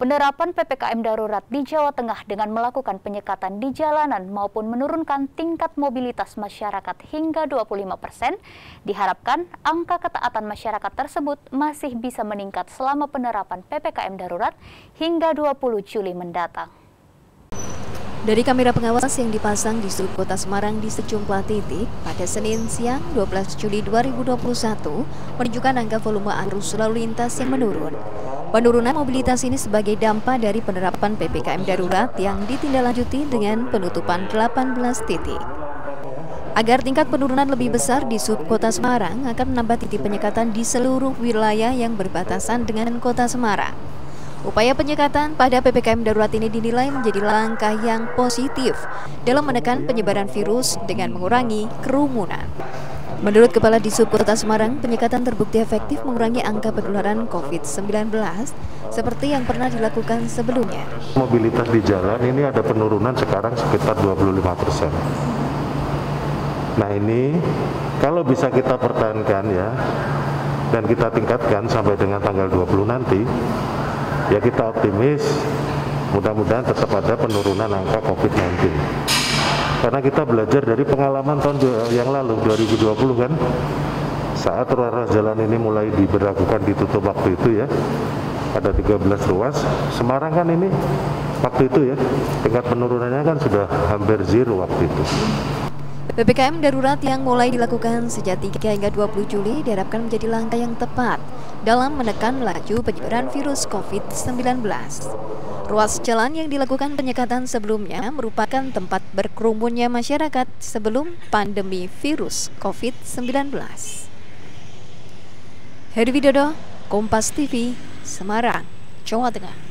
Penerapan PPKM darurat di Jawa Tengah dengan melakukan penyekatan di jalanan maupun menurunkan tingkat mobilitas masyarakat hingga 25 persen, diharapkan angka ketaatan masyarakat tersebut masih bisa meningkat selama penerapan PPKM darurat hingga 20 Juli mendatang. Dari kamera pengawas yang dipasang di sudut kota Semarang di sejumlah titik pada Senin siang 12 Juli 2021 menunjukkan angka volume arus lalu lintas yang menurun. Penurunan mobilitas ini sebagai dampak dari penerapan PPKM darurat yang ditindaklanjuti dengan penutupan 18 titik. Agar tingkat penurunan lebih besar di subkota Semarang akan menambah titik penyekatan di seluruh wilayah yang berbatasan dengan kota Semarang. Upaya penyekatan pada PPKM darurat ini dinilai menjadi langkah yang positif dalam menekan penyebaran virus dengan mengurangi kerumunan. Menurut Kepala Disub Kota Semarang, penyekatan terbukti efektif mengurangi angka penularan COVID-19 seperti yang pernah dilakukan sebelumnya. Mobilitas di jalan ini ada penurunan sekarang sekitar 25 persen. Nah ini kalau bisa kita pertahankan ya dan kita tingkatkan sampai dengan tanggal 20 nanti, ya kita optimis mudah-mudahan tetap ada penurunan angka COVID-19 karena kita belajar dari pengalaman tahun yang lalu 2020 kan. Saat ruas jalan ini mulai diberlakukan ditutup waktu itu ya. Ada 13 ruas. Semarang kan ini waktu itu ya tingkat penurunannya kan sudah hampir zero waktu itu PPKM darurat yang mulai dilakukan sejak 3 hingga 20 Juli diharapkan menjadi langkah yang tepat dalam menekan laju penyebaran virus COVID-19. Ruas jalan yang dilakukan penyekatan sebelumnya merupakan tempat berkerumunnya masyarakat sebelum pandemi virus COVID-19. Heri Widodo, Kompas TV, Semarang, Jawa Tengah.